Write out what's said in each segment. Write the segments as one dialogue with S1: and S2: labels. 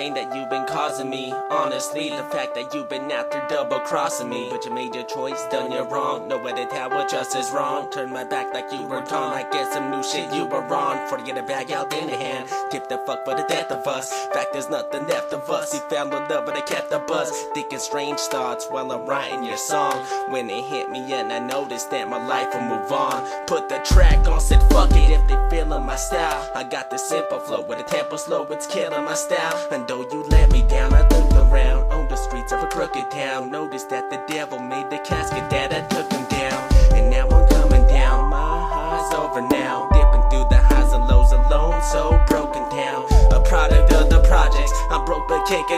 S1: pain that you've been causing me. Honestly, the fact that you've been after double crossing me. But you made your choice, done your wrong. No way to tell what just is wrong. Turn my back like you were gone. I guess some new shit you were on. For to get a bag out in the hand. Tip the fuck for the death of us. Fact there's nothing left of us. He found the love, but I kept the buzz. Thinking strange thoughts while I'm writing your song. When it hit me and I noticed that my life will move on. Put the track on, said fuck it if they feeling my style. I got the simple flow with a tempo slow, it's killing my style. And though you let me down, I looked around on the streets of a crooked town. Noticed that the devil made the casket that I took him down. And now I'm coming down, my high's over now. Dipping through the highs and lows alone, so broken down. A product of the projects, I'm broke but can't.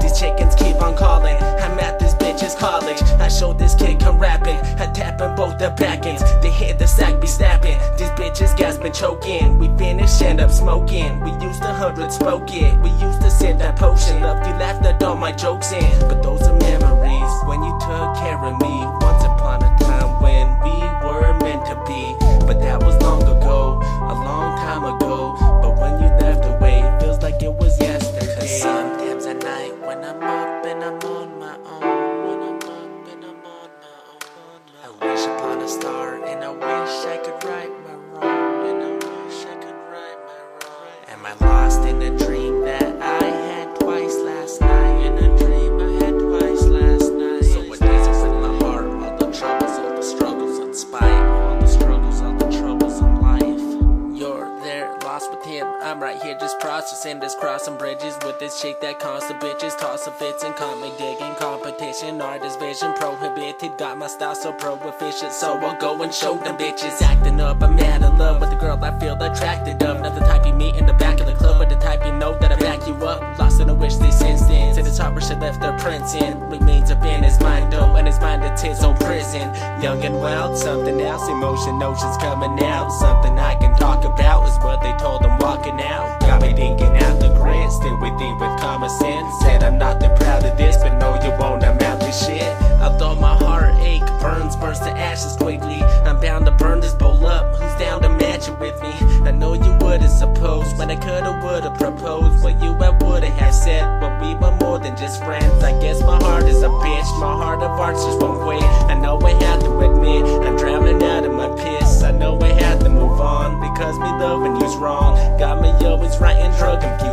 S1: These chickens keep on calling, I'm at this bitch's college. I showed this kid come rapping, I tap tapping both the back choking. We finish, end up smoking. We used a hundred spoke it, we used to sip that potion. Love you laughed at all my jokes in, but those are memories when you took care of me. Once upon a time when we were meant to be, but that was long ago, a long time ago. But when you left away, feels like it was yesterday. Cause sometimes at night when I'm up and I'm on my own, when I'm up and I'm on my own, I wish upon a star and I here just processing this, crossing bridges with this chick that the bitches, tossing fits and me digging. Competition, artist vision prohibited. Got my style so proficient, so I'll go and show them bitches. Acting up, I'm mad in love with the girl I feel attracted of. Not the type you meet in the back of the club, but the type you know that I back you up. Lost in a wish this instant. Said it's hard where she left her prints in. Remains up in his mind, though, and his mind it's his own prison. Young and wild, something else. Emotion, notions coming out. Something I can talk than just friends. I guess my heart is a bitch. My heart of hearts just won't wait. I know I have to admit I'm drowning out of my piss. I know I have to move on because me loving you's wrong. Got me always writing drug infused songs.